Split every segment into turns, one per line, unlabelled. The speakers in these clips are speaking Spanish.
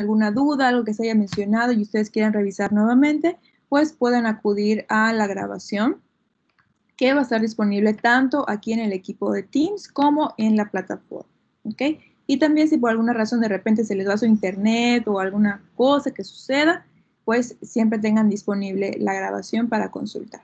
alguna duda, algo que se haya mencionado y ustedes quieran revisar nuevamente, pues pueden acudir a la grabación que va a estar disponible tanto aquí en el equipo de Teams como en la plataforma. ¿Ok? Y también si por alguna razón de repente se les va su internet o alguna cosa que suceda, pues siempre tengan disponible la grabación para consultar.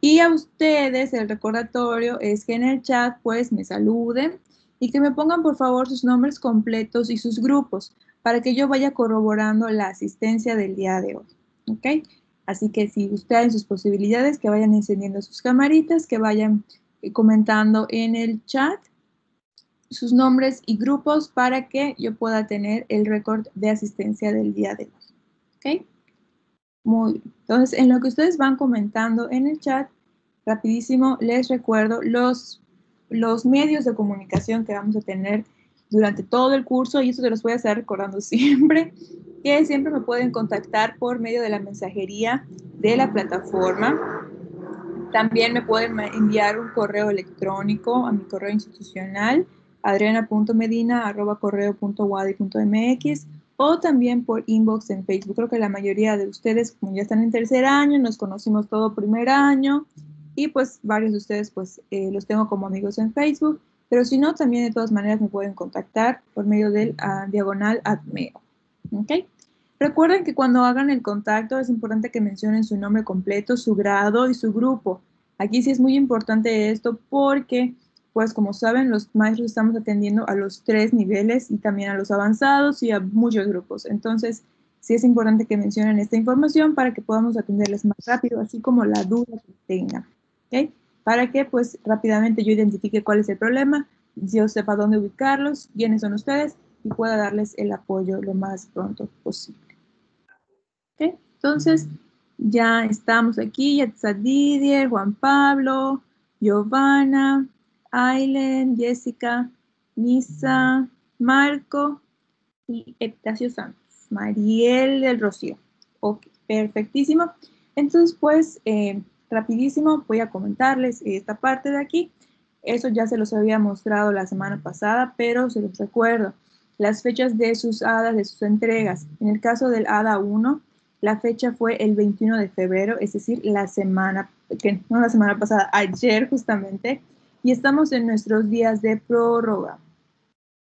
Y a ustedes el recordatorio es que en el chat pues me saluden y que me pongan por favor sus nombres completos y sus grupos para que yo vaya corroborando la asistencia del día de hoy. ¿Ok? Así que si ustedes sus posibilidades, que vayan encendiendo sus camaritas, que vayan eh, comentando en el chat sus nombres y grupos para que yo pueda tener el récord de asistencia del día de hoy. ¿Ok? Muy bien. Entonces, en lo que ustedes van comentando en el chat, rapidísimo les recuerdo los, los medios de comunicación que vamos a tener durante todo el curso y eso se los voy a estar recordando siempre, que siempre me pueden contactar por medio de la mensajería de la plataforma. También me pueden enviar un correo electrónico a mi correo institucional adriana.medina.correo.wadi.mx o también por inbox en Facebook. Creo que la mayoría de ustedes, como ya están en tercer año, nos conocimos todo primer año y pues varios de ustedes pues eh, los tengo como amigos en Facebook, pero si no, también de todas maneras me pueden contactar por medio del uh, diagonal admeo. ¿Ok? Recuerden que cuando hagan el contacto es importante que mencionen su nombre completo, su grado y su grupo. Aquí sí es muy importante esto porque pues como saben, los maestros estamos atendiendo a los tres niveles y también a los avanzados y a muchos grupos. Entonces, sí es importante que mencionen esta información para que podamos atenderles más rápido, así como la duda que tengan. ¿okay? Para que pues rápidamente yo identifique cuál es el problema, yo sepa dónde ubicarlos, quiénes son ustedes y pueda darles el apoyo lo más pronto posible. ¿Okay? Entonces, ya estamos aquí, ya está Didier, Juan Pablo, Giovanna, Aileen, Jessica, Nisa, Marco y Eptacio Santos. Mariel del Rocío. Ok, perfectísimo. Entonces, pues, eh, rapidísimo, voy a comentarles esta parte de aquí. Eso ya se los había mostrado la semana pasada, pero se los recuerdo. Las fechas de sus hadas, de sus entregas. En el caso del hada 1, la fecha fue el 21 de febrero, es decir, la semana, que no la semana pasada, ayer justamente, y estamos en nuestros días de prórroga.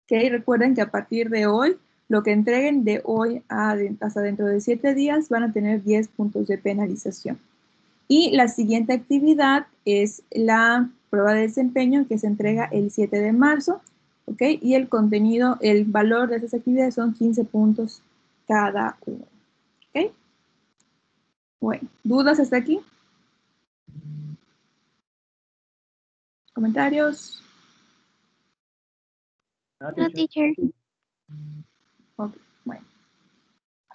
¿Okay? Recuerden que a partir de hoy, lo que entreguen de hoy hasta dentro de siete días van a tener 10 puntos de penalización. Y la siguiente actividad es la prueba de desempeño que se entrega el 7 de marzo. ¿ok? Y el contenido, el valor de esas actividades son 15 puntos cada uno. ¿ok? Bueno, ¿dudas hasta aquí? ¿Comentarios?
No, teacher.
bueno.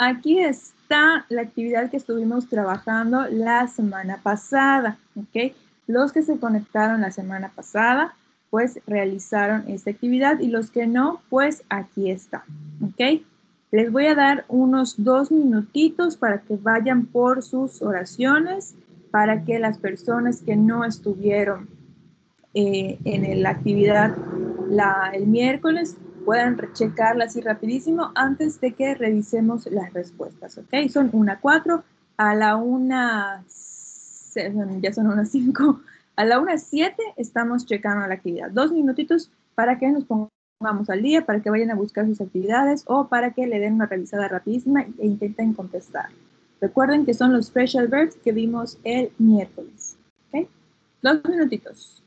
Aquí está la actividad que estuvimos trabajando la semana pasada, ¿ok? Los que se conectaron la semana pasada, pues realizaron esta actividad y los que no, pues aquí está, ¿ok? Les voy a dar unos dos minutitos para que vayan por sus oraciones, para que las personas que no estuvieron eh, en la actividad el miércoles puedan rechecarla así rapidísimo antes de que revisemos las respuestas, ¿ok? Son una cuatro, a la una, ya son unas cinco, a la una siete estamos checando la actividad. Dos minutitos para que nos pongamos al día, para que vayan a buscar sus actividades o para que le den una revisada rapidísima e intenten contestar. Recuerden que son los special verbs que vimos el miércoles, ¿ok? Dos minutitos.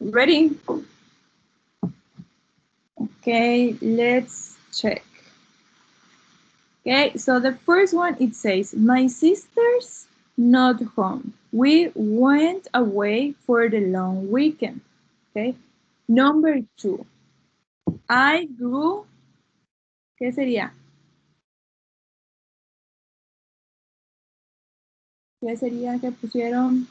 Ready? Okay, let's check. Okay, so the first one, it says, my sister's not home. We went away for the long weekend. Okay, number two, I grew, ¿qué sería? ¿Qué sería que pusieron?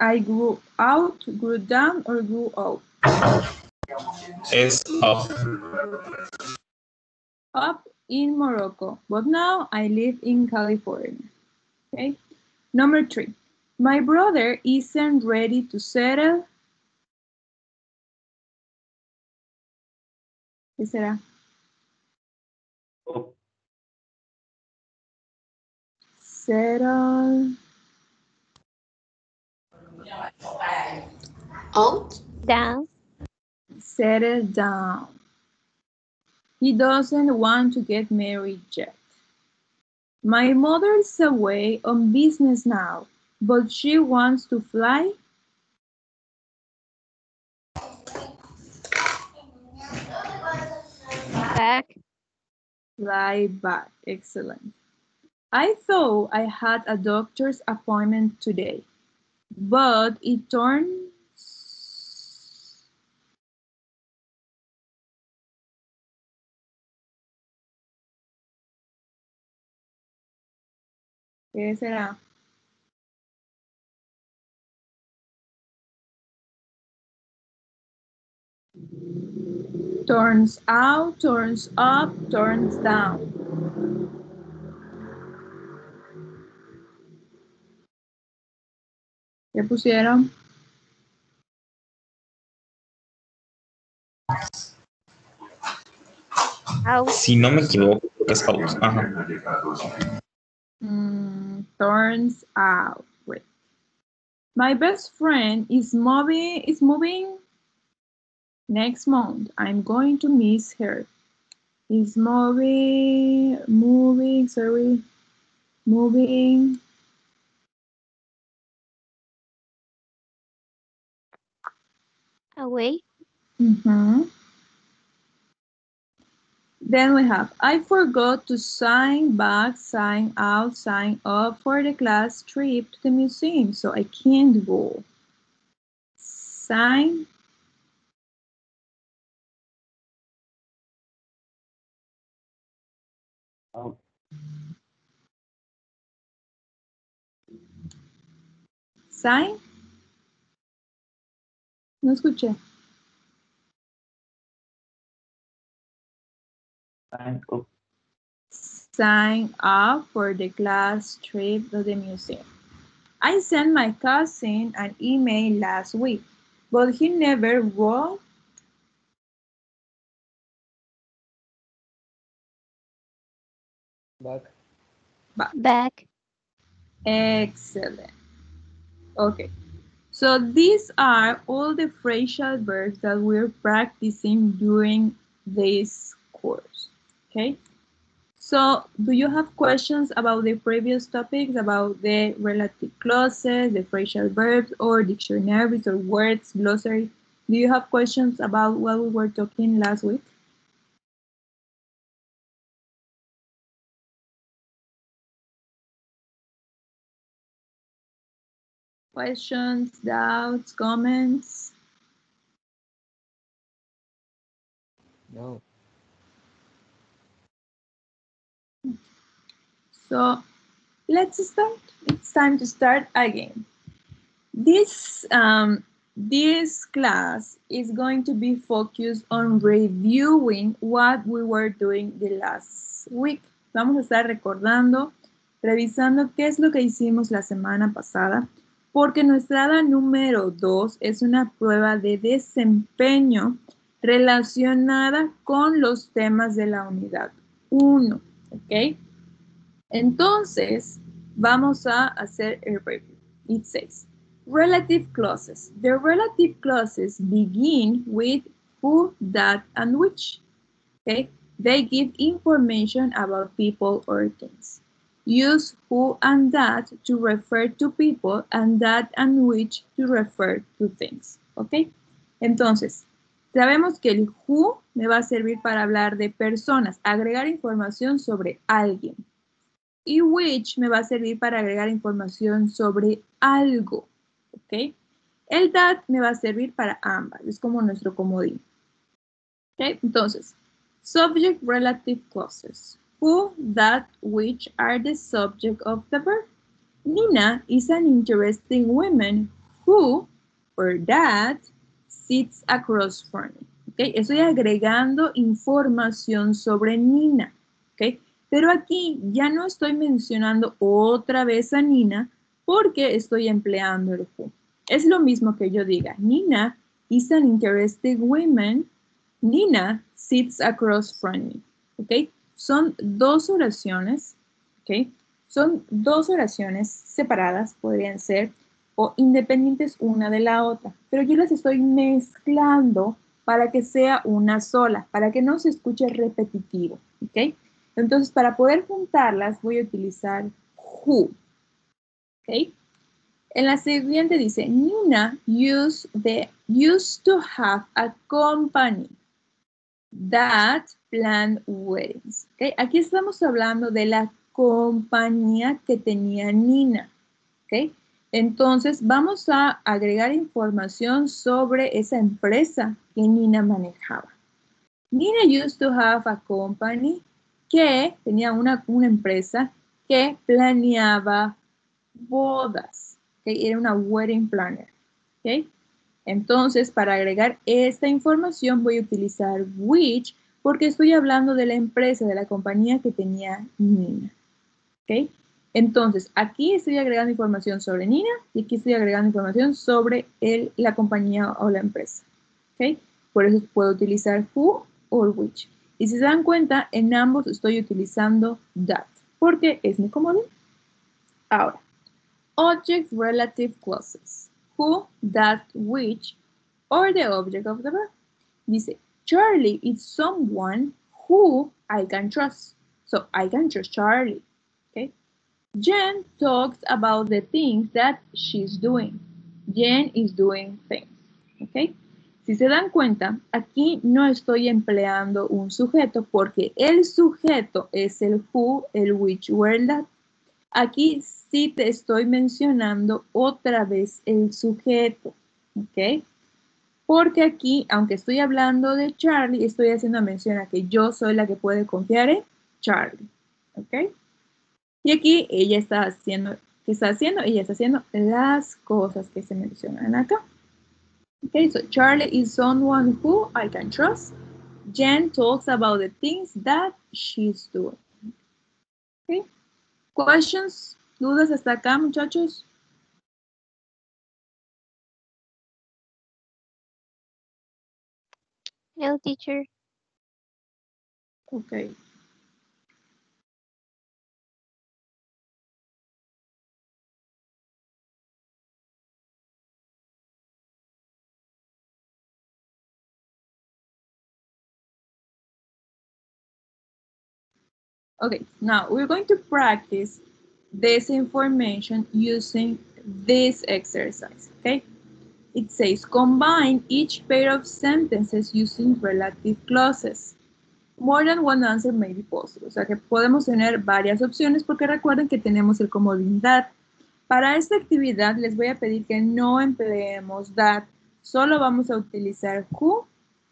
I grew out, grew down, or grew up?
Es up.
Up in Morocco, but now I live in California. Okay. Number three, my brother isn't ready to settle. ¿Qué será?
Oh.
Settle.
Out.
Down.
settle down. He doesn't want to get married yet. My mother's away on business now, but she wants to fly.
Back.
Fly back. Excellent. I thought I had a doctor's appointment today, but it turns ¿Qué será? Turns out, turns up, turns down. ¿Qué pusieron?
Out.
Si no me equivoco, creo que es out. Ajá.
Mm, turns out. Wait. My best friend is moving is moving next month. I'm going to miss her. Is moving moving sorry moving
Away.
Mhm. Then we have, I forgot to sign back, sign out, sign up for the class trip to the museum, so I can't go. Sign. Sign. No escuché.
Sign up.
Sign up for the class trip to the museum. I sent my cousin an email last week, but he never wrote
Back.
Back.
Excellent. Okay. So these are all the phrasal verbs that we're practicing during this course. Okay. So do you have questions about the previous topics about the relative clauses, the phrasal verbs, or dictionaries or words, glossary? Do you have questions about what we were talking last week? Questions, doubts, comments?
No.
So let's start. It's time to start again. This um, this class is going to be focused on reviewing what we were doing the last week. Vamos a estar recordando, revisando qué es lo que hicimos la semana pasada, porque nuestra número 2 es una prueba de desempeño relacionada con los temas de la unidad 1, ¿ok? Entonces, vamos a hacer el review. It says, relative clauses. The relative clauses begin with who, that, and which. They give information about people or things. Use who and that to refer to people and that and which to refer to things. ¿Ok? Entonces, sabemos que el who me va a servir para hablar de personas, agregar información sobre alguien. Y which me va a servir para agregar información sobre algo. ¿Ok? El that me va a servir para ambas, es como nuestro comodín. ¿Ok? Entonces, subject relative clauses. Who, that, which are the subject of the verb. Nina is an interesting woman who, or that, sits across from me. ¿Okay? Estoy agregando información sobre Nina. ¿okay? Pero aquí ya no estoy mencionando otra vez a Nina porque estoy empleando el who. Es lo mismo que yo diga, Nina is an interesting woman. Nina sits across from me. ¿Ok? Son dos oraciones, ¿ok? Son dos oraciones separadas, podrían ser, o independientes una de la otra, pero yo las estoy mezclando para que sea una sola, para que no se escuche repetitivo, ¿ok? Entonces, para poder juntarlas, voy a utilizar who, ¿ok? En la siguiente dice, Nina used, the, used to have a company that planned weddings. ¿okay? Aquí estamos hablando de la compañía que tenía Nina. ¿okay? Entonces, vamos a agregar información sobre esa empresa que Nina manejaba. Nina used to have a company que tenía una, una empresa que planeaba bodas. Era una wedding planner. ¿okay? Entonces, para agregar esta información voy a utilizar which porque estoy hablando de la empresa, de la compañía que tenía Nina. ¿okay? Entonces, aquí estoy agregando información sobre Nina y aquí estoy agregando información sobre la compañía o la empresa. ¿okay? Por eso puedo utilizar who o which. Y si se dan cuenta, en ambos estoy utilizando that, porque es mi comodín. Ahora, object relative clauses. Who, that, which, or the object of the verb. Dice, Charlie is someone who I can trust. So I can trust Charlie. Okay. Jen talks about the things that she's doing. Jen is doing things. Okay. Si se dan cuenta, aquí no estoy empleando un sujeto porque el sujeto es el who, el which, where, that. Aquí sí te estoy mencionando otra vez el sujeto, ¿ok? Porque aquí, aunque estoy hablando de Charlie, estoy haciendo mención a que yo soy la que puede confiar en Charlie, ¿ok? Y aquí ella está haciendo, ¿qué está haciendo? Ella está haciendo las cosas que se mencionan acá. Okay, so Charlie is someone who I can trust. Jen talks about the things that she's doing. Okay. Questions? ¿Dudas hasta acá, muchachos?
No, teacher.
Okay. Okay, now we're going to practice this information using this exercise, okay? It says, combine each pair of sentences using relative clauses. More than one answer may be possible. O sea que podemos tener varias opciones porque recuerden que tenemos el comodín that. Para esta actividad les voy a pedir que no empleemos that. Solo vamos a utilizar who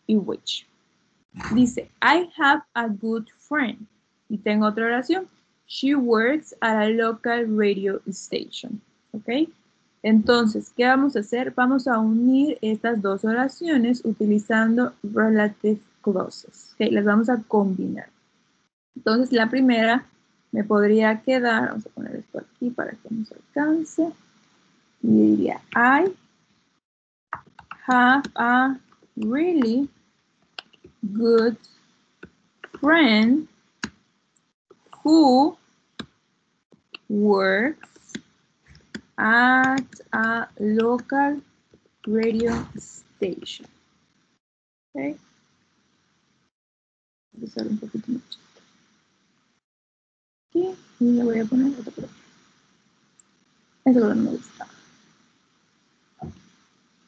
y which. Dice, I have a good friend. Y tengo otra oración. She works at a local radio station. ¿Ok? Entonces, ¿qué vamos a hacer? Vamos a unir estas dos oraciones utilizando relative clauses. Las vamos a combinar. Entonces, la primera me podría quedar, vamos a poner esto aquí para que nos alcance. Y diría, I have a really good friend who works at a local radio station. Okay. un poquito más. aquí y le voy a poner otro color. Ese color no me gusta.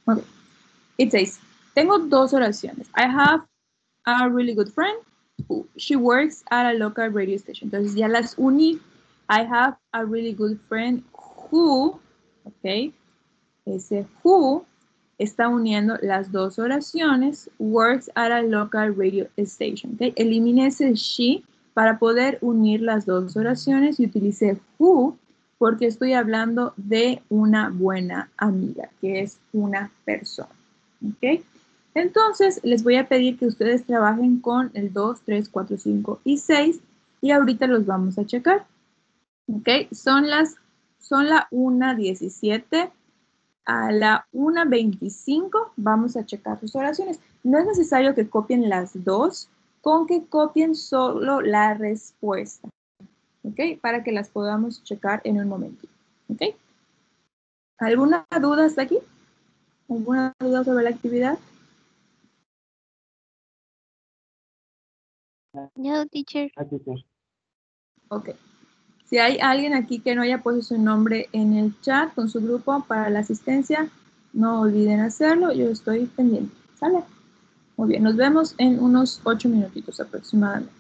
Ok. It says, tengo dos oraciones. I have a really good friend. who- She works at a local radio station. Entonces ya las uní. I have a really good friend who, ok, ese who está uniendo las dos oraciones, works at a local radio station. ok. Elimine ese she para poder unir las dos oraciones y utilicé who porque estoy hablando de una buena amiga, que es una persona. ¿ok? Entonces, les voy a pedir que ustedes trabajen con el 2, 3, 4, 5 y 6 y ahorita los vamos a checar. ¿Ok? Son las, son la 1.17 a la 1.25 vamos a checar sus oraciones. No es necesario que copien las dos, con que copien solo la respuesta. ¿Ok? Para que las podamos checar en un momento. ¿Ok? ¿Alguna duda hasta aquí? ¿Alguna duda sobre la actividad?
No, teacher.
Ah, teacher.
Ok. Si hay alguien aquí que no haya puesto su nombre en el chat con su grupo para la asistencia, no olviden hacerlo. Yo estoy pendiente. ¿Sale? Muy bien. Nos vemos en unos ocho minutitos aproximadamente.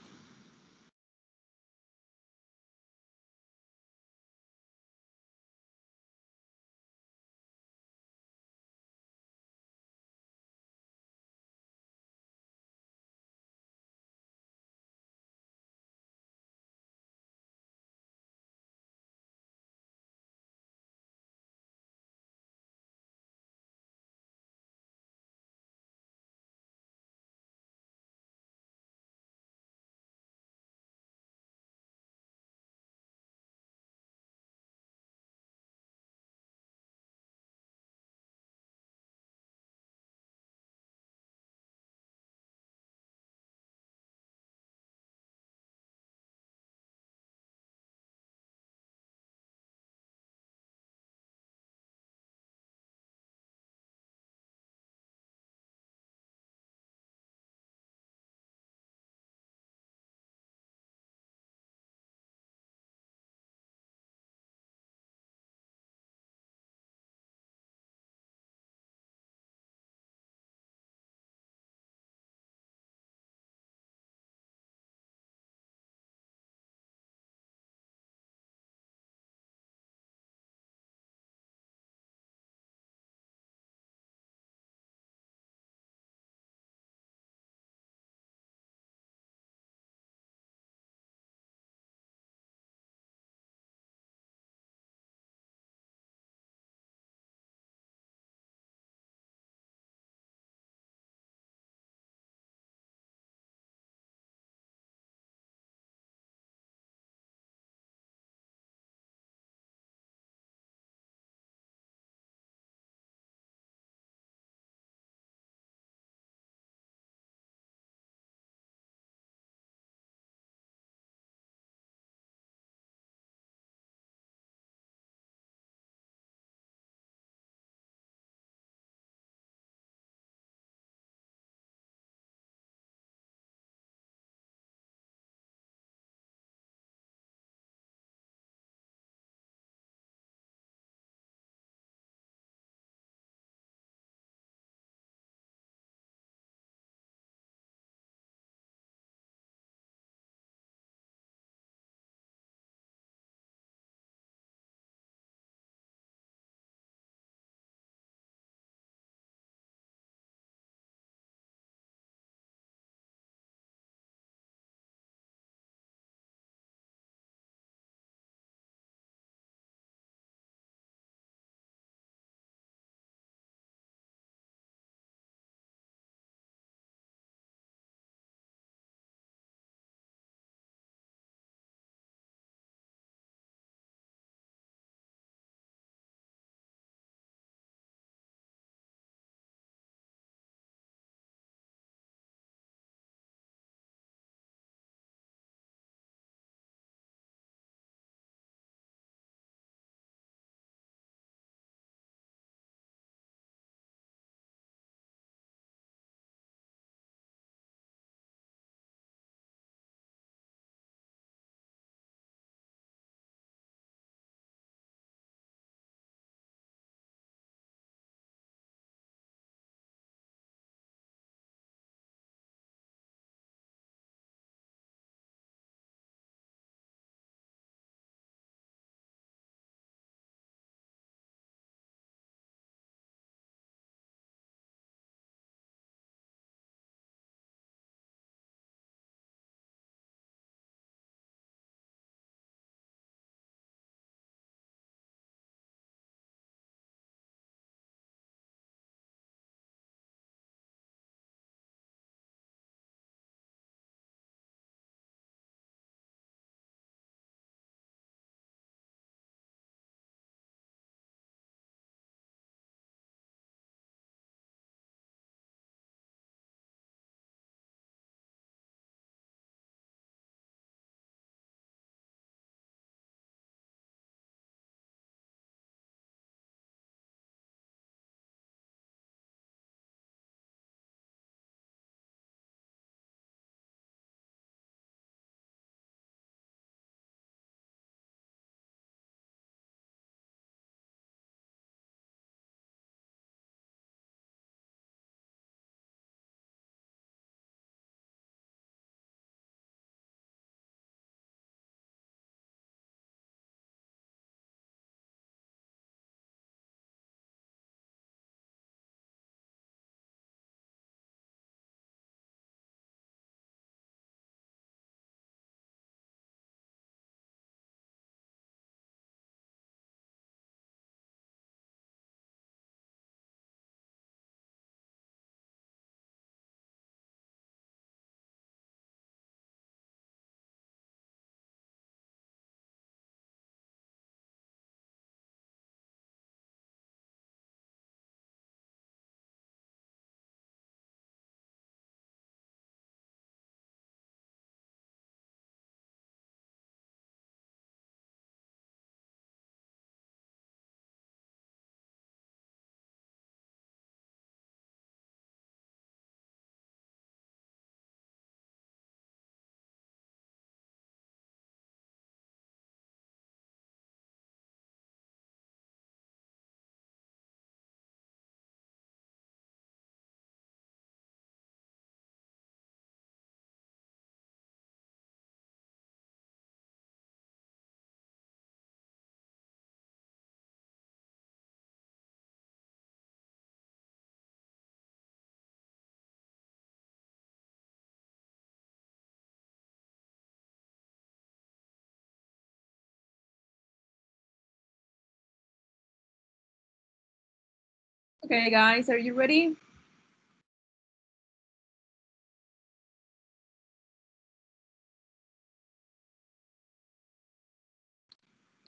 Okay, guys, are you ready?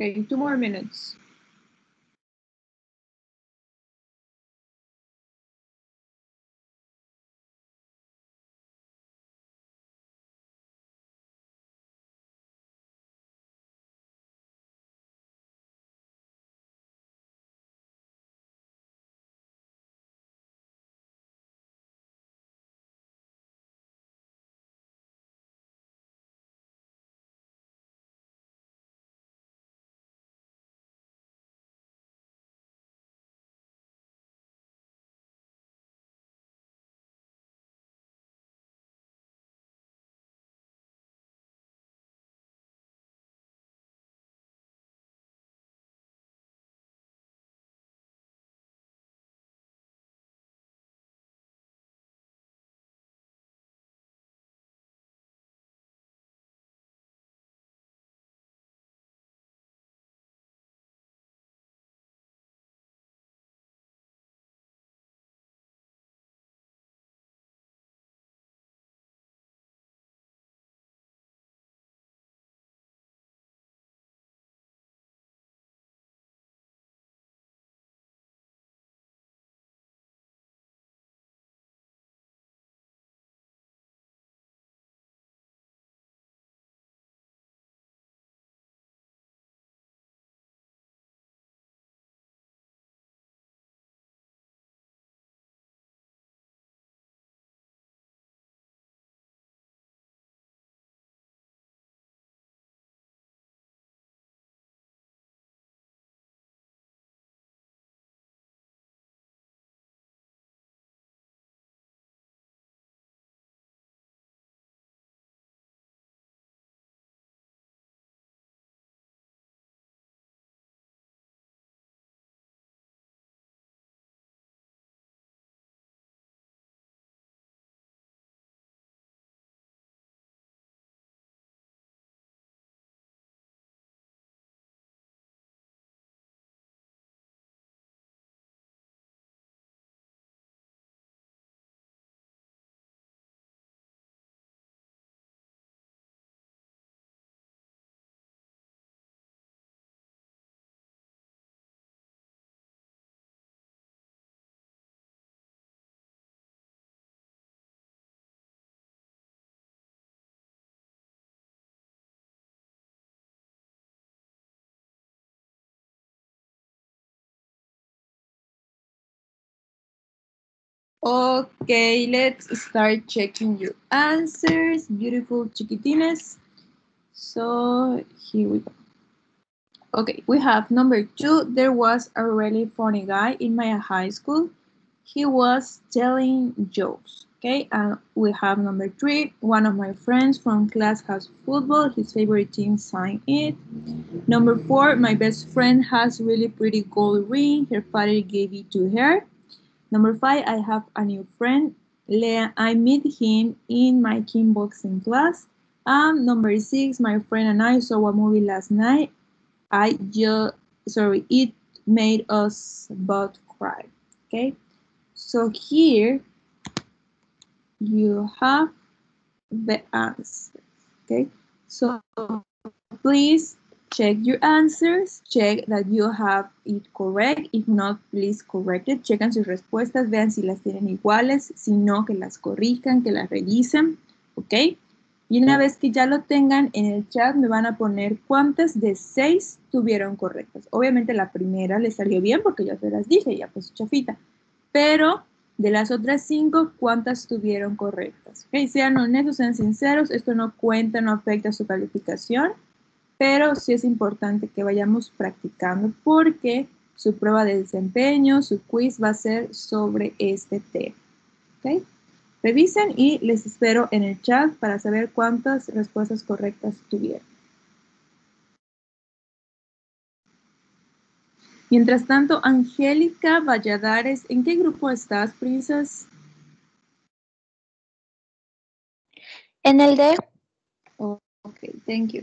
Okay, two more minutes. Okay, let's start checking your answers. Beautiful chiquitines. So here we go. Okay, we have number two. There was a really funny guy in my high school. He was telling jokes. Okay, and we have number three. One of my friends from class has football. His favorite team signed it. Number four, my best friend has really pretty gold ring. Her father gave it to her. Number five, I have a new friend. I meet him in my kickboxing class. Um, number six, my friend and I saw a movie last night. I just, sorry, it made us both cry. Okay, so here you have the answer. Okay, so please check your answers, check that you have it correct. If not, please correct it. Checan sus respuestas, vean si las tienen iguales, si no, que las corrijan, que las revisen, ¿ok? Y una vez que ya lo tengan en el chat, me van a poner cuántas de seis tuvieron correctas. Obviamente la primera le salió bien porque ya se las dije, ya pues chafita. Pero de las otras cinco, ¿cuántas tuvieron correctas? ¿Ok? Sean honestos, sean sinceros, esto no cuenta, no afecta su calificación pero sí es importante que vayamos practicando porque su prueba de desempeño, su quiz va a ser sobre este tema. ¿Ok? Revisen y les espero en el chat para saber cuántas respuestas correctas tuvieron. Mientras tanto, Angélica Valladares, ¿en qué grupo estás, princess?
En el D.
Oh, ok, thank you.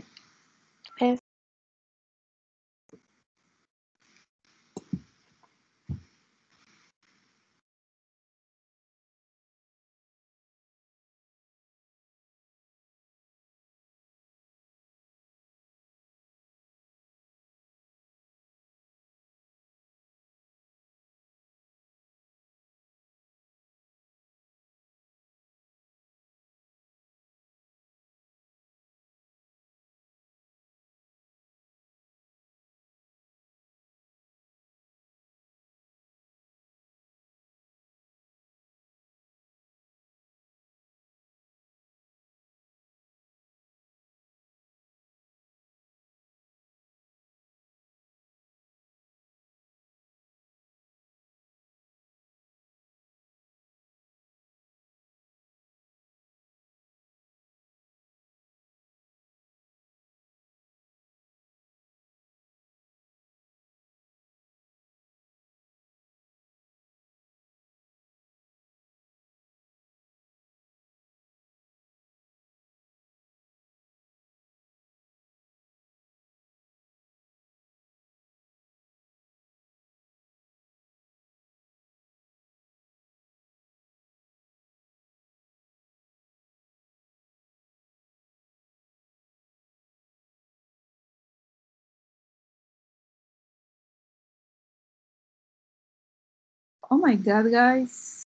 Oh my God, guys.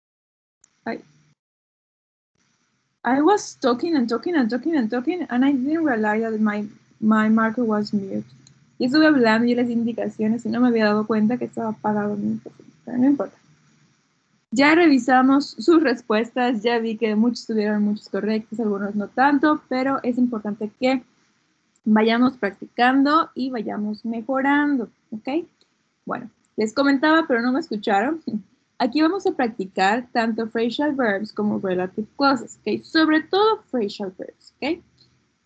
I, I was talking and talking and talking and talking and I didn't realize that my, my marker was mute. Y estuve hablando y las indicaciones y no me había dado cuenta que estaba apagado pero no importa. Ya revisamos sus respuestas, ya vi que muchos tuvieron muchos correctos, algunos no tanto, pero es importante que vayamos practicando y vayamos mejorando, ¿ok? Bueno, les comentaba, pero no me escucharon. Aquí vamos a practicar tanto phrasal verbs como relative clauses, ¿ok? Sobre todo phrasal verbs.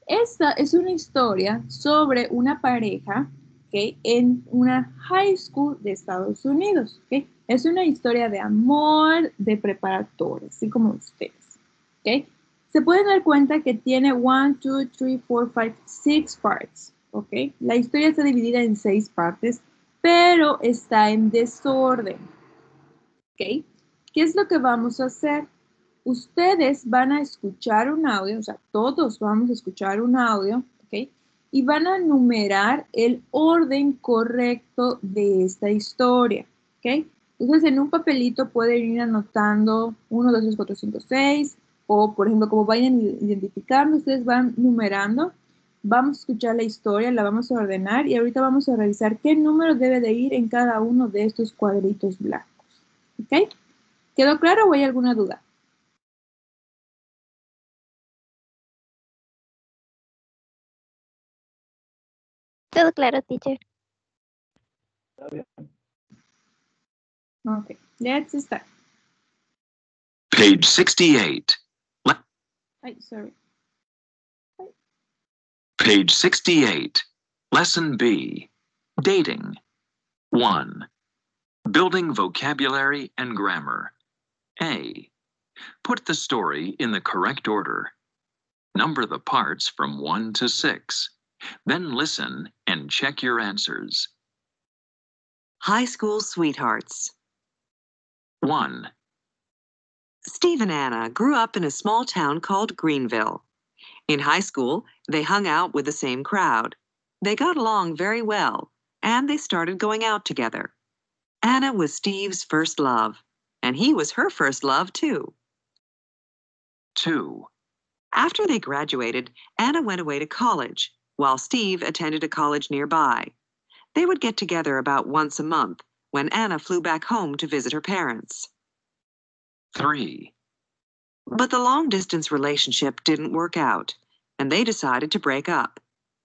Esta es una historia sobre una pareja, ¿ok? En una high school de Estados Unidos. Es una historia de amor de preparatoria, así como ustedes, ¿ok? Se pueden dar cuenta que tiene 1, 2, 3, 4, 5, 6 parts, ¿ok? La historia está dividida en 6 partes, pero está en desorden, ¿ok? ¿Qué es lo que vamos a hacer? Ustedes van a escuchar un audio, o sea, todos vamos a escuchar un audio, ¿ok? Y van a numerar el orden correcto de esta historia, ¿ok? Entonces, en un papelito pueden ir anotando 1, 2, 3, 4, 5, 6, o por ejemplo, como vayan identificando, ustedes van numerando. Vamos a escuchar la historia, la vamos a ordenar y ahorita vamos a revisar qué número debe de ir en cada uno de estos cuadritos blancos. ¿Ok? ¿Quedó claro o hay alguna duda?
Todo claro, teacher.
Okay, let's start.
Page 68.
Ay, sorry.
Page 68. Lesson B. Dating. 1. Building vocabulary and grammar. A. Put the story in the correct order. Number the parts from 1 to 6. Then listen and check your answers.
High school sweethearts.
1.
Steve and Anna grew up in a small town called Greenville. In high school, they hung out with the same crowd. They got along very well, and they started going out together. Anna was Steve's first love, and he was her first love, too.
2.
After they graduated, Anna went away to college, while Steve attended a college nearby. They would get together about once a month when Anna flew back home to visit her parents.
3.
But the long distance relationship didn't work out, and they decided to break up.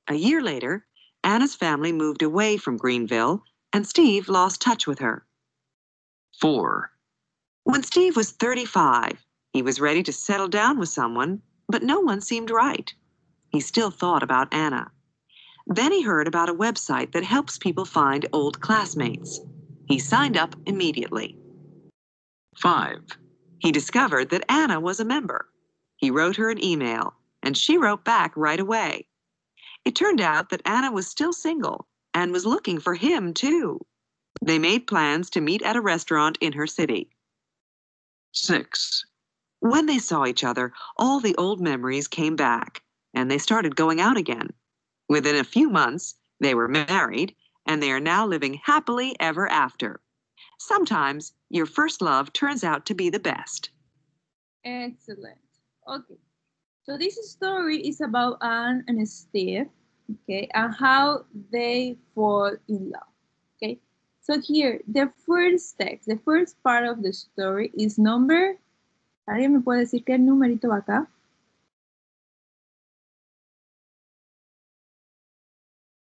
A year later, Anna's family moved away from Greenville, and Steve lost touch with her.
4.
When Steve was 35, he was ready to settle down with someone, but no one seemed right. He still thought about Anna. Then he heard about a website that helps people find old classmates. He signed up immediately.
5.
He discovered that Anna was a member. He wrote her an email, and she wrote back right away. It turned out that Anna was still single and was looking for him, too. They made plans to meet at a restaurant in her city.
6.
When they saw each other, all the old memories came back, and they started going out again. Within a few months, they were married, and they are now living happily ever after. Sometimes your first love turns out to be the best.
Excellent. Okay. So this story is about Anne and Steve, okay, and how they fall in love. Okay. So here, the first text, the first part of the story is number. ¿Alguien me puede decir qué numerito va acá?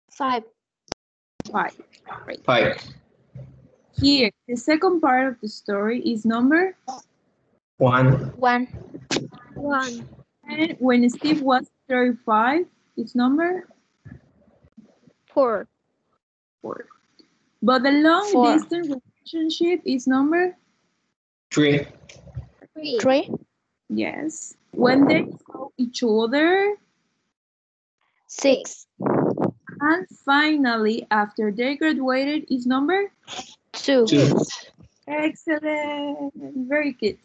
Five.
Five. Right.
Five.
Here, the second part of the story is number.
One.
One. One.
And when Steve was 35, it's number
Four.
four. But the long
Four.
distance relationship is number
Three.
Three.
yes. When they saw each other,
Six.
and finally after they graduated is number
Two.
Two.
excellent. Very good.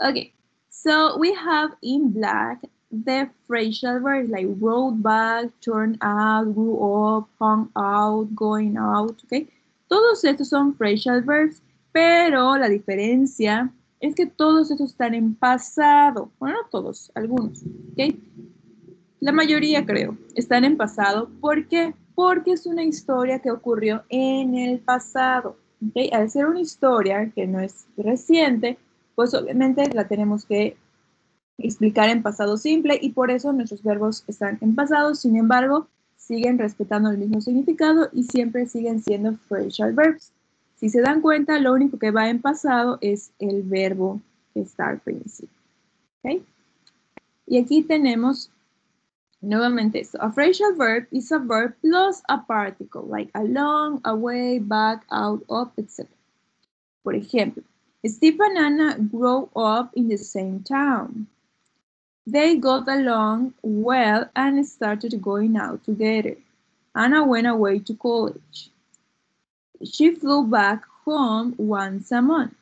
Okay, so we have in black the phrasal verbs like rode back, turned out, grew up, hung out, going out. Okay, todos estos son phrasal verbs Pero la diferencia es que todos estos están en pasado. Bueno, no todos, algunos, ¿ok? La mayoría, creo, están en pasado. ¿Por qué? Porque es una historia que ocurrió en el pasado. Al ser una historia que no es reciente, pues obviamente la tenemos que explicar en pasado simple y por eso nuestros verbos están en pasado. Sin embargo, siguen respetando el mismo significado y siempre siguen siendo phrasal verbs. Si se dan cuenta, lo único que va en pasado es el verbo que está al principio. Y aquí tenemos nuevamente esto. A phrasal verb is a verb plus a particle, like along, away, back, out, up, etc. Por ejemplo, Steve and Anna grow up in the same town. They got along well and started going out together. Anna went away to college. She flew back home once a month.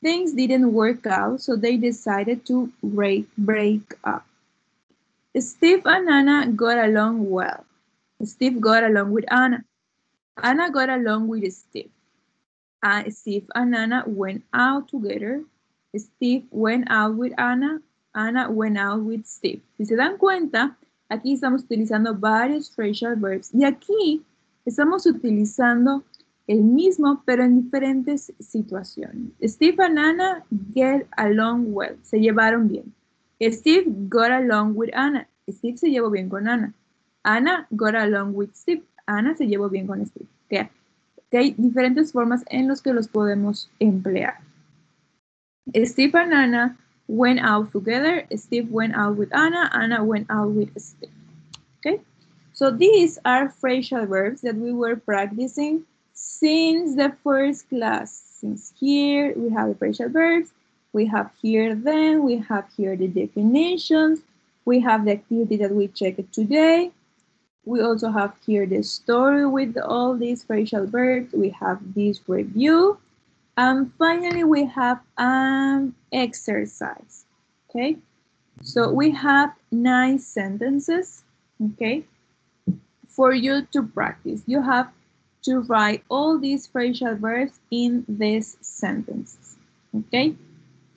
Things didn't work out, so they decided to break, break up. Steve and Anna got along well. Steve got along with Anna. Anna got along with Steve. Uh, Steve and Anna went out together. Steve went out with Anna. Anna went out with Steve. Si se dan cuenta, aquí estamos utilizando varios phrasal verbs y aquí estamos utilizando el mismo, pero en diferentes situaciones. Steve and Anna get along well. Se llevaron bien. Steve got along with Anna. Steve se llevó bien con Anna. Anna got along with Steve. Anna se llevó bien con Steve. Okay. Que hay diferentes formas en las que los podemos emplear. Steve and Anna went out together. Steve went out with Anna. Anna went out with Steve. Okay. So these are phrasal verbs that we were practicing since the first class. Since here we have the phrasal verbs, we have here then, we have here the definitions, we have the activity that we checked today. We also have here the story with all these phrasal verbs. We have this review. And finally, we have an exercise, okay? So we have nine sentences, okay, for you to practice. You have to write all these phrasal verbs in these sentences. Okay?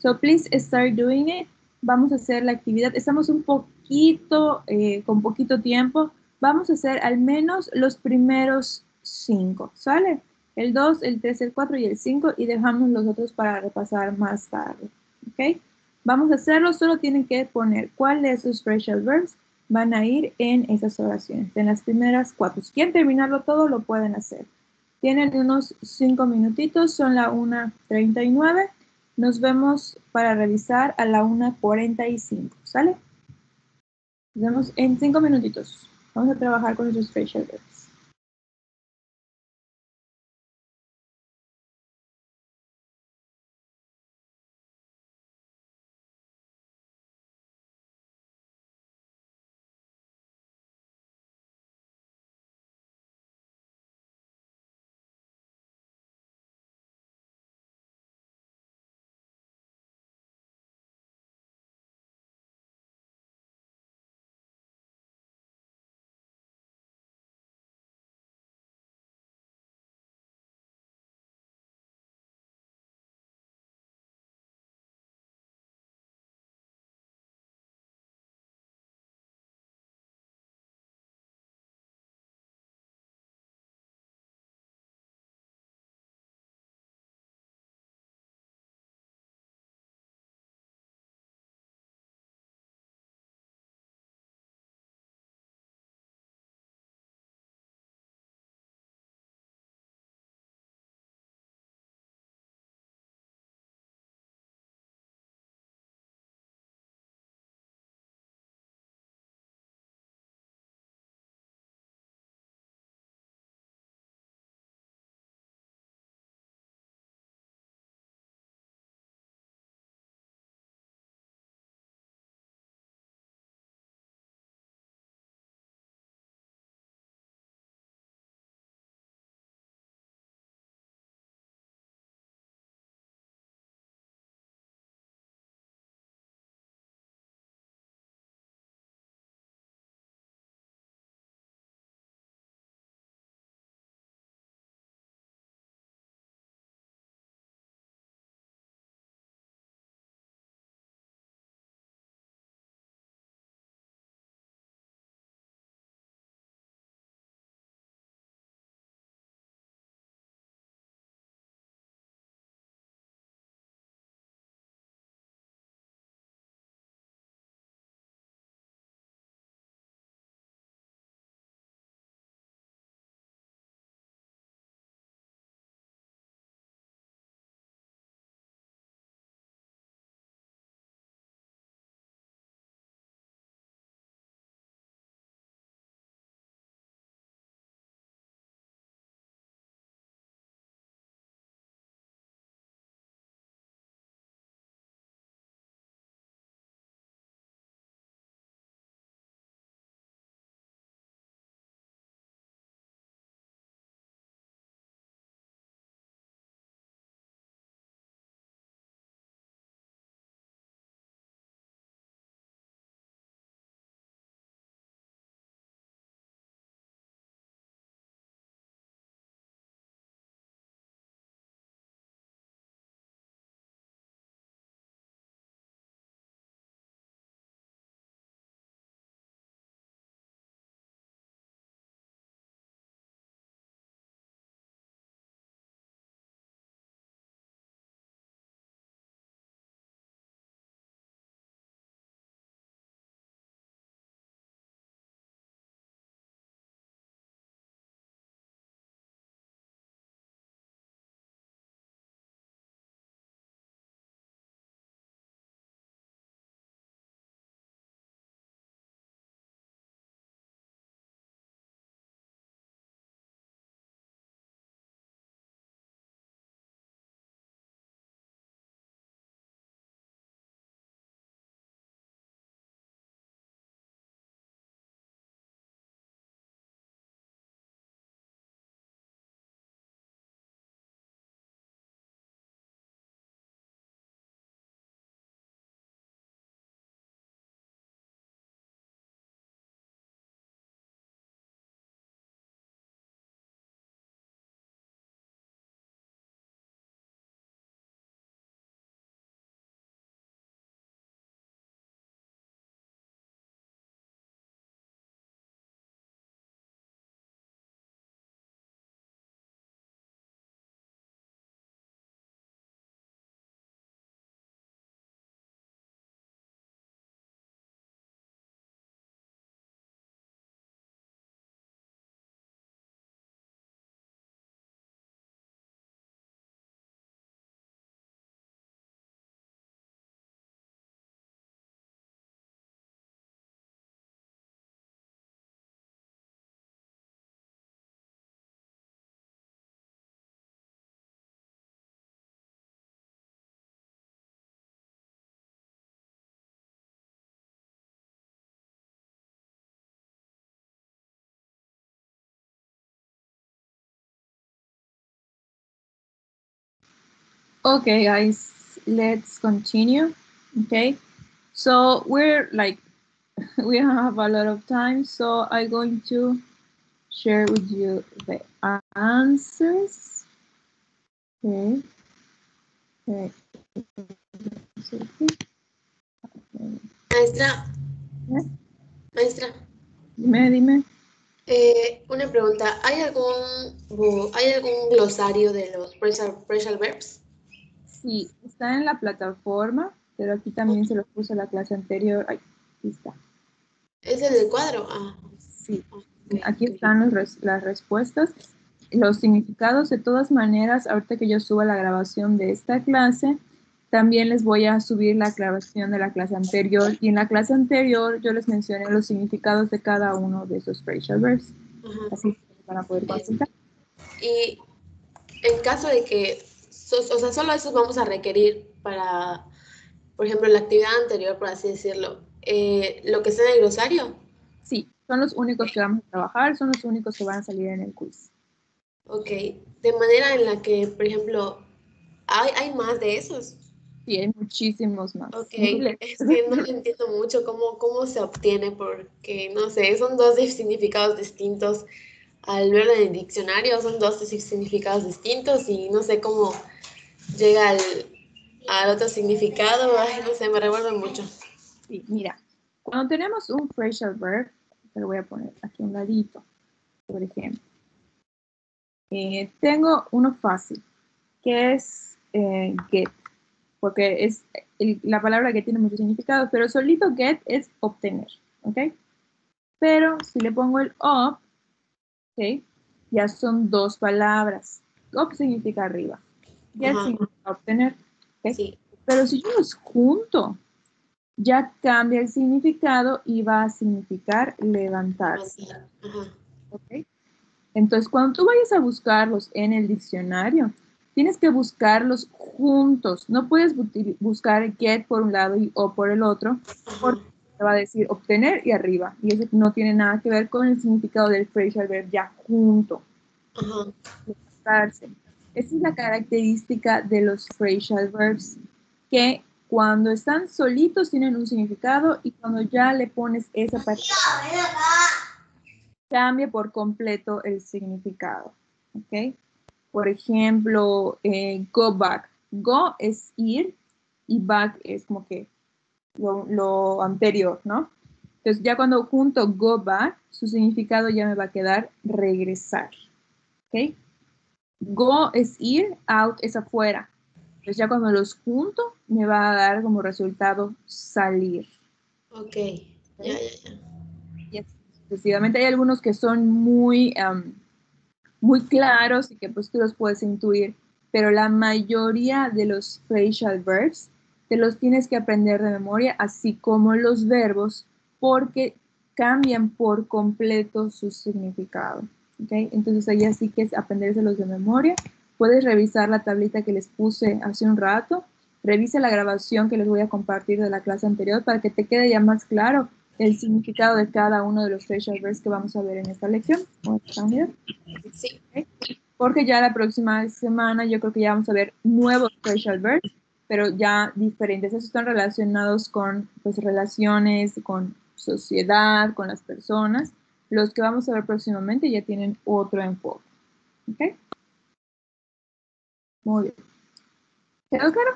So please start doing it. Vamos a hacer la actividad. Estamos un poquito, eh, con poquito tiempo. Vamos a hacer al menos los primeros cinco, ¿sale? El 2, el 3, el 4 y el 5 y dejamos los otros para repasar más tarde. ¿Ok? Vamos a hacerlo, solo tienen que poner cuáles de esos phrasal verbs van a ir en esas oraciones, en las primeras cuatro. Si quieren terminarlo todo, lo pueden hacer. Tienen unos cinco minutitos, son la 1.39. Nos vemos para revisar a la 1.45, ¿sale? Nos vemos en cinco minutitos. Vamos a trabajar con esos facial Okay, guys, let's continue. Okay, so we're like, we don't have a lot of time, so I'm going to share with you the answers. Okay. Okay.
Maestra,
¿Eh?
maestra,
Dime, dime.
eh, una pregunta. ¿Hay algún, ¿Hay algún glosario de los phrasal, phrasal verbs?
Sí, está en la plataforma, pero aquí también se lo puse en la clase anterior. Ay, aquí está.
¿Es el del cuadro? Ah,
Sí,
ok,
aquí
ok.
están los las respuestas. Los significados, de todas maneras, ahorita que yo suba la grabación de esta clase, también les voy a subir la grabación de la clase anterior. Y en la clase anterior yo les mencioné los significados de cada uno de esos phrasal verbs. Así que van a poder consultar.
Y en caso de que, so- o sea, solo esos vamos a requerir para, por ejemplo, la actividad anterior, por así decirlo, eh, lo que está en el glosario.
Sí, son los únicos que vamos a trabajar, son los únicos que van a salir en el quiz.
Ok, de manera en la que, por ejemplo, hay, hay más de esos.
Sí, hay muchísimos más.
Ok, es que no lo entiendo mucho cómo, cómo se obtiene, porque no sé, son dos significados distintos. Al verlo en el diccionario, son dos significados distintos y no sé cómo llega al, al otro significado. Ay, no sé, me revuelve mucho.
Sí, mira, cuando tenemos un phrasal verb, te lo voy a poner aquí un ladito, por ejemplo. Eh, tengo uno fácil, que es eh, get, porque es el- la palabra que tiene mucho significado, pero solito get es obtener, ¿ok? Pero si le pongo el up, ¿ok? Ya son dos palabras. Up significa arriba, get significa obtener. ¿ok?
Sí,
Pero si yo los junto, ya cambia el significado y va a significar levantarse.
ajá.
¿ok? Entonces, cuando tú vayas a buscarlos en el diccionario, tienes que buscarlos juntos. No puedes buscar get por un lado y o por el otro, porque va a decir obtener y arriba. Y eso no tiene nada que ver con el significado del phrasal verb ya junto. Levantarse. Esa es la característica de los phrasal verbs, que cuando están solitos tienen un significado y cuando ya le pones esa parte cambia por completo el significado. ¿ok? Por ejemplo, eh, go back. Go es ir y back es como que lo, lo anterior, ¿no? Entonces ya cuando junto go back, su significado ya me va a quedar regresar. ¿ok? Go es ir, out es afuera. Entonces ya cuando los junto, me va a dar como resultado salir.
Ok, ya, ya, ya.
Sucesivamente hay algunos que son muy, am, muy claros y que pues tú los puedes intuir, pero la mayoría de los phrasal verbs te los tienes que aprender de memoria, así como los verbos, porque cambian por completo su significado. ¿ok? Entonces ahí así que es aprendérselos de memoria. Puedes revisar la tablita que les puse hace un rato. Revisa la grabación que les voy a compartir de la clase anterior para que te quede ya más claro el significado de cada uno de los phrasal verbs que vamos a ver en esta lección.
Sí,
Porque ya la próxima semana yo creo que ya vamos a ver nuevos phrasal verbs, pero ya diferentes. Esos están relacionados con pues, relaciones, con sociedad, con las personas. Los que vamos a ver próximamente ya tienen otro enfoque. ¿Ok? Muy bien. ¿Quedó claro?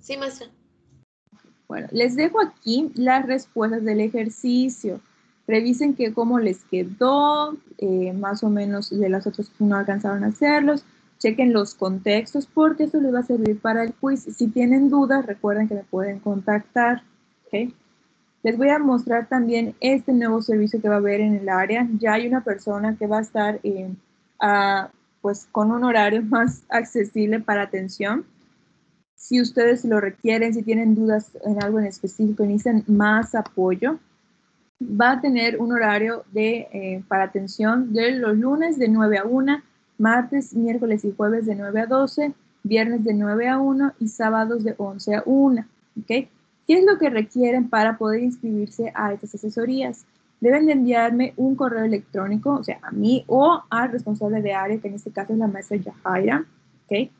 sí, maestra.
Bueno, les dejo aquí las respuestas del ejercicio. Revisen que cómo les quedó, eh, más o menos de las otras que no alcanzaron a hacerlos. Chequen los contextos porque esto les va a servir para el quiz. Si tienen dudas, recuerden que me pueden contactar. ¿ok? Les voy a mostrar también este nuevo servicio que va a haber en el área. Ya hay una persona que va a estar eh, a- pues, con un horario más accesible para atención si ustedes lo requieren, si tienen dudas en algo en específico necesitan más apoyo, va a tener un horario de, eh, para atención de los lunes de 9 a 1, martes, miércoles y jueves de 9 a 12, viernes de 9 a 1 y sábados de 11 a 1. ¿ok? ¿Qué es lo que requieren para poder inscribirse a estas asesorías? Deben de enviarme un correo electrónico, o sea, a mí o al responsable de área, que en este caso es la maestra Yahaira, ¿ok?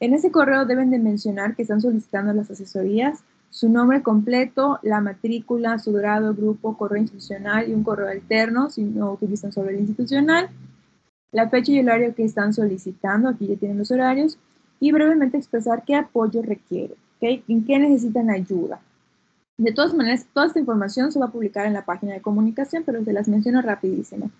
En ese correo deben de mencionar que están solicitando las asesorías, su nombre completo, la matrícula, su grado, grupo, correo institucional y un correo alterno si no utilizan solo el institucional, la fecha y el horario que están solicitando, aquí ya tienen los horarios, y brevemente expresar qué apoyo requiere, ¿ok? en qué necesitan ayuda. De todas maneras, toda esta información se va a publicar en la página de comunicación, pero se las menciono rapidísimo.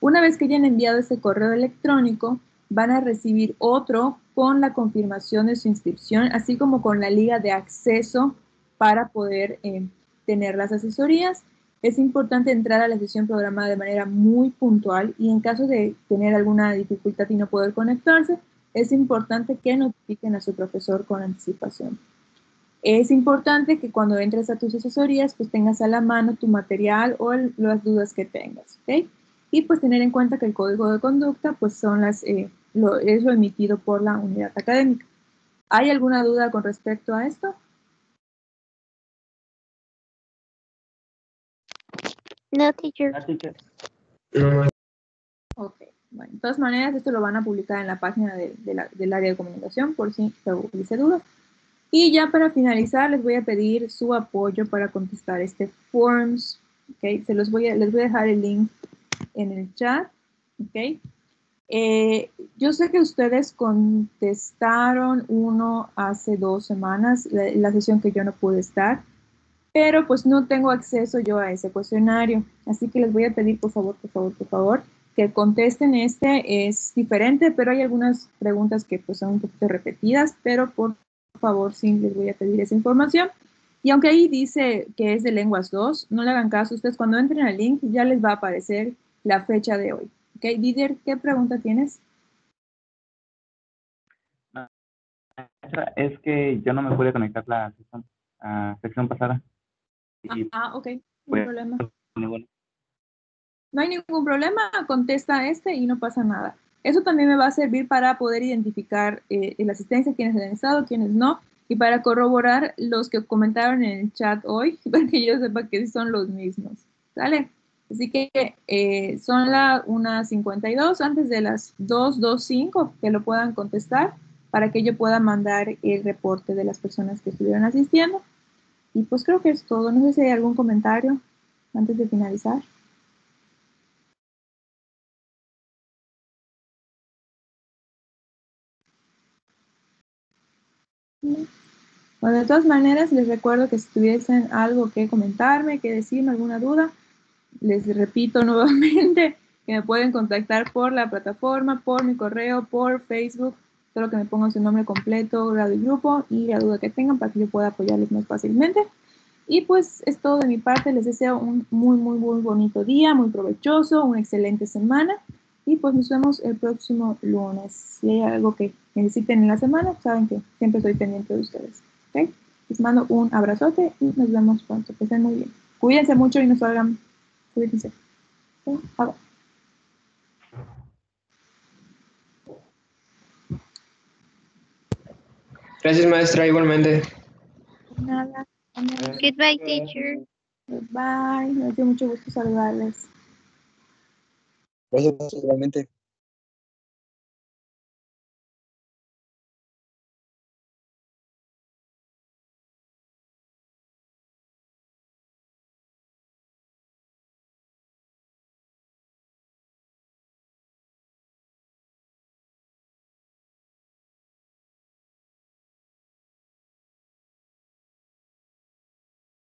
Una vez que hayan enviado ese correo electrónico, van a recibir otro con la confirmación de su inscripción, así como con la liga de acceso para poder eh, tener las asesorías. Es importante entrar a la sesión programada de manera muy puntual y en caso de tener alguna dificultad y no poder conectarse, es importante que notifiquen a su profesor con anticipación. Es importante que cuando entres a tus asesorías, pues tengas a la mano tu material o las dudas que tengas, ¿ok? Y pues tener en cuenta que el código de conducta, pues son las, eh, lo, es lo emitido por la unidad académica. ¿Hay alguna duda con respecto a esto?
No, teacher.
No,
Ok, bueno, de todas maneras, esto lo van a publicar en la página de- de la- del área de comunicación por si hubiese dudas. Y ya para finalizar, les voy a pedir su apoyo para contestar este forms. Ok, se los voy a, les voy a dejar el link en el chat. Ok. Eh, yo sé que ustedes contestaron uno hace dos semanas, la, la sesión que yo no pude estar, pero pues no tengo acceso yo a ese cuestionario. Así que les voy a pedir, por favor, por favor, por favor, que contesten este. Es diferente, pero hay algunas preguntas que pues son un poquito repetidas, pero por favor, sí les voy a pedir esa información. Y aunque ahí dice que es de lenguas 2, no le hagan caso. Ustedes cuando entren al link ya les va a aparecer la fecha de hoy. ¿Ok? Didier, ¿qué pregunta tienes?
Es que yo no me pude conectar la sección pasada. Y
Ah, ok, no hay
Bueno.
problema. No hay ningún problema, contesta este y no pasa nada. Eso también me va a servir para poder identificar eh, la asistencia, quienes han estado, quienes no, y para corroborar los que comentaron en el chat hoy, para que yo sepa que son los mismos. ¿Sale? Así que eh, son las 1.52, antes de las 2.25 que lo puedan contestar, para que yo pueda mandar el reporte de las personas que estuvieron asistiendo. Y pues creo que es todo. No sé si hay algún comentario antes de finalizar. Bueno, de todas maneras, les recuerdo que si tuviesen algo que comentarme, que decirme, alguna duda, les repito nuevamente que me pueden contactar por la plataforma, por mi correo, por Facebook, solo que me pongan su nombre completo, grado y grupo y la duda que tengan para que yo pueda apoyarles más fácilmente. Y pues es todo de mi parte, les deseo un muy, muy, muy bonito día, muy provechoso, una excelente semana y pues nos vemos el próximo lunes. Si hay algo que necesiten en la semana, saben que siempre estoy pendiente de ustedes. ¿ok? Les mando un abrazote y nos vemos pronto. Que estén muy bien. Cuídense mucho y no salgan. Cuídense. ¿ok?
Gracias, maestra, igualmente.
Nada.
Goodbye, teacher.
Bye. Me dio mucho gusto saludarles.
Gracias, igualmente.